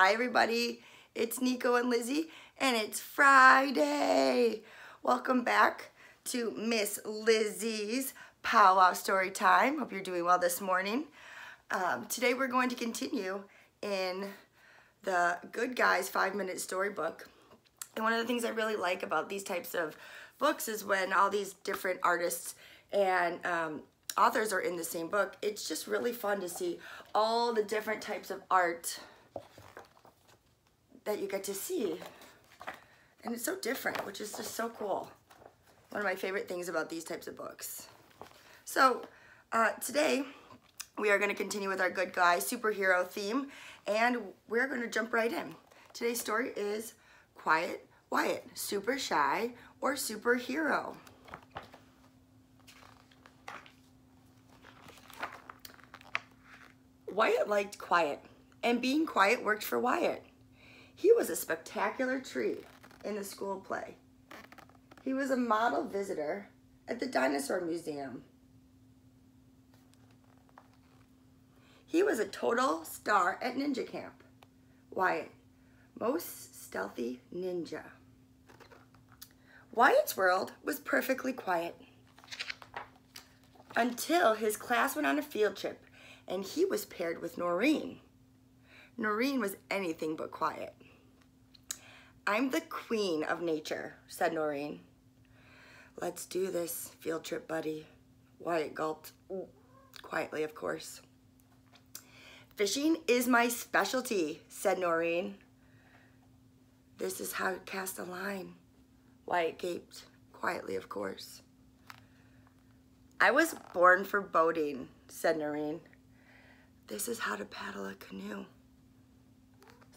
Hi everybody, it's Nico and Lizzie and it's Friday. Welcome back to Miss Lizzie's Powwow Story Time. Hope you're doing well this morning. Um, today we're going to continue in the Good Guys 5 Minute Storybook. And one of the things I really like about these types of books is when all these different artists and um, authors are in the same book. It's just really fun to see all the different types of art that you get to see. And it's so different, which is just so cool. One of my favorite things about these types of books. So uh, today we are going to continue with our good guy superhero theme and we're going to jump right in. Today's story is Quiet Wyatt, super shy or superhero. Wyatt liked quiet, and being quiet worked for Wyatt. He was a spectacular tree in the school play. He was a model visitor at the Dinosaur Museum. He was a total star at ninja camp. Wyatt, most stealthy ninja. Wyatt's world was perfectly quiet until his class went on a field trip and he was paired with Noreen. Noreen was anything but quiet. I'm the queen of nature, said Noreen. Let's do this, field trip buddy. Wyatt gulped, quietly of course. Fishing is my specialty, said Noreen. This is how to cast a line, Wyatt gaped, quietly of course. I was born for boating, said Noreen. This is how to paddle a canoe.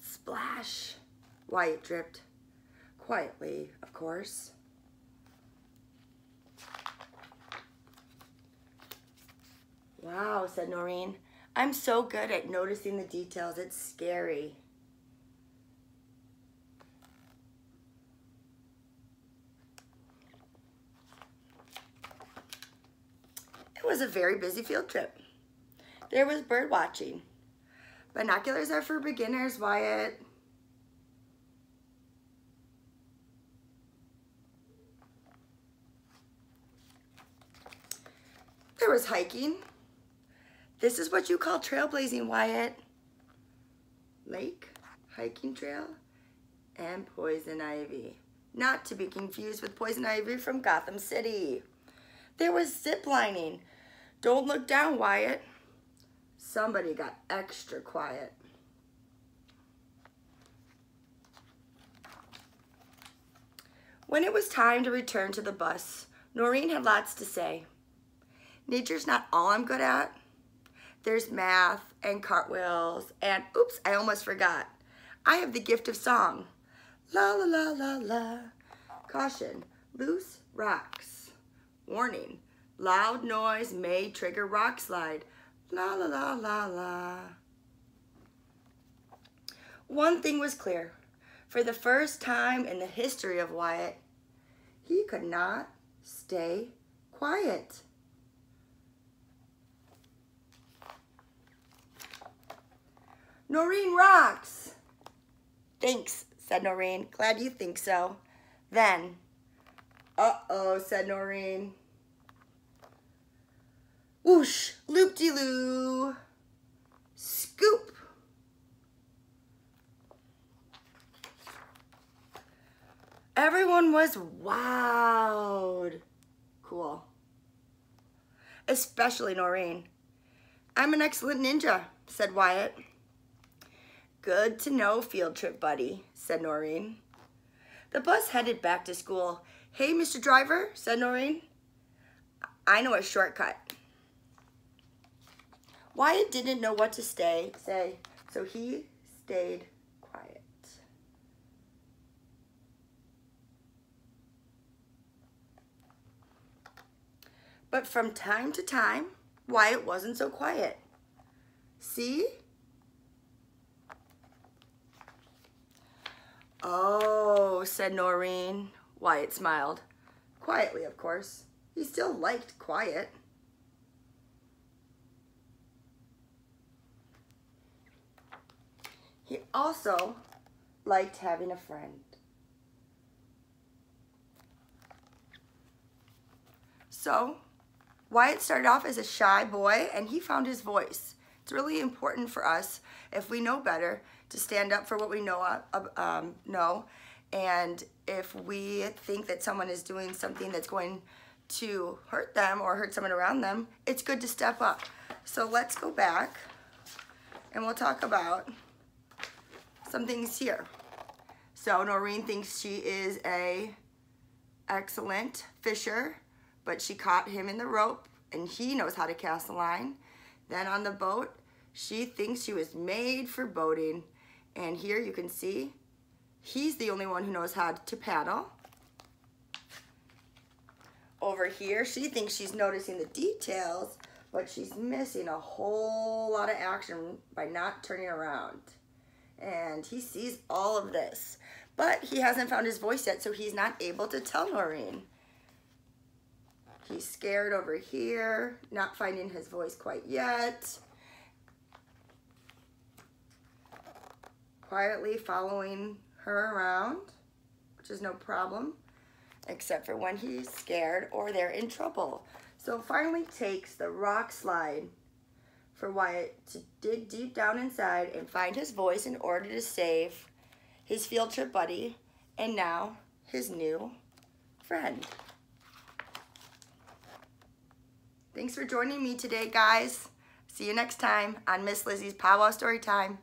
Splash, Wyatt dripped. Quietly, of course. Wow, said Noreen. I'm so good at noticing the details. It's scary. It was a very busy field trip. There was bird watching. Binoculars are for beginners, Wyatt. There was hiking. This is what you call trailblazing, Wyatt. Lake, hiking trail, and poison ivy. Not to be confused with poison ivy from Gotham City. There was zip lining. Don't look down, Wyatt. Somebody got extra quiet. When it was time to return to the bus, Noreen had lots to say. Nature's not all I'm good at. There's math and cartwheels and, oops, I almost forgot. I have the gift of song. La la la la la. Caution, loose rocks. Warning, loud noise may trigger rock slide. La la la la la. One thing was clear. For the first time in the history of Wyatt, he could not stay quiet. Noreen rocks. Thanks, said Noreen. Glad you think so. Then, uh-oh, said Noreen. Whoosh, loop-de-loo. Scoop. Everyone was wowed. Cool. Especially Noreen. I'm an excellent ninja, said Wyatt. Good to know, field trip buddy, said Noreen. The bus headed back to school. Hey, Mr. Driver, said Noreen. I know a shortcut. Wyatt didn't know what to stay, say, so he stayed quiet. But from time to time, Wyatt wasn't so quiet. See? Oh, said Noreen. Wyatt smiled. Quietly, of course. He still liked quiet. He also liked having a friend. So, Wyatt started off as a shy boy and he found his voice. It's really important for us, if we know better, to stand up for what we know, uh, um, know. And if we think that someone is doing something that's going to hurt them or hurt someone around them, it's good to step up. So let's go back and we'll talk about some things here. So Noreen thinks she is a excellent fisher, but she caught him in the rope and he knows how to cast a line. Then on the boat, she thinks she was made for boating. And here you can see, he's the only one who knows how to paddle. Over here, she thinks she's noticing the details, but she's missing a whole lot of action by not turning around. And he sees all of this, but he hasn't found his voice yet, so he's not able to tell Noreen. He's scared over here, not finding his voice quite yet. Quietly following her around, which is no problem, except for when he's scared or they're in trouble. So finally takes the rock slide for Wyatt to dig deep down inside and find his voice in order to save his field trip buddy and now his new friend. Thanks for joining me today, guys. See you next time on Miss Lizzie's Powwow Story Time.